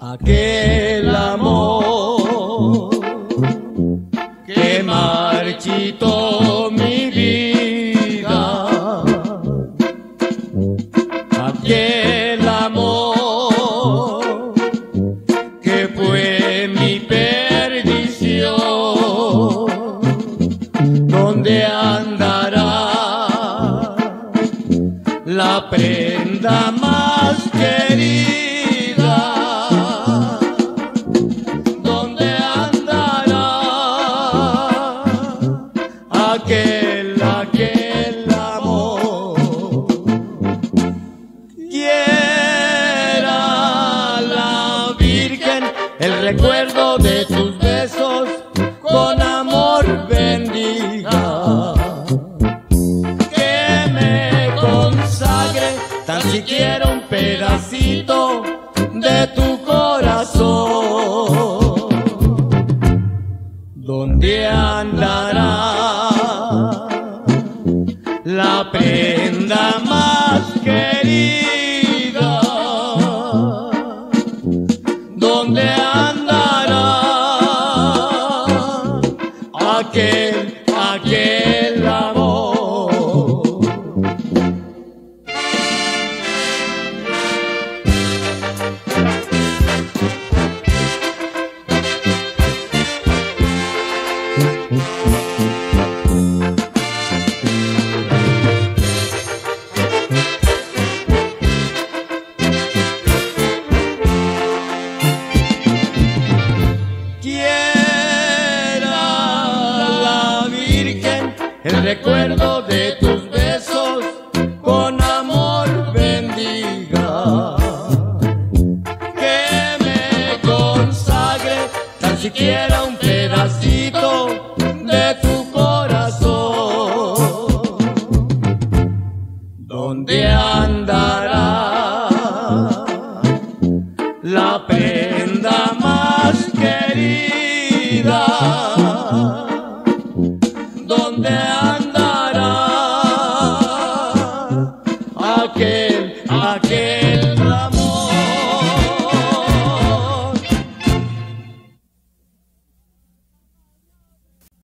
aquel amor que marchitó mi vida, aquel amor que fue mi perdición, donde andará la prenda. Recuerdo de tus besos con amor bendiga. Que me consagre tan siquiera un pedacito aquel, aquel amor? El recuerdo de tus besos con amor bendiga. Que me consagre tan siquiera un pedacito de tu corazón. ¿Dónde andará la prenda más querida? ¿Dónde again, again.